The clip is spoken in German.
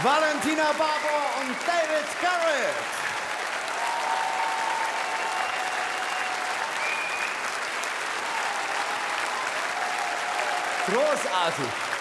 Valentina Barbour und David Garrett. Großartig.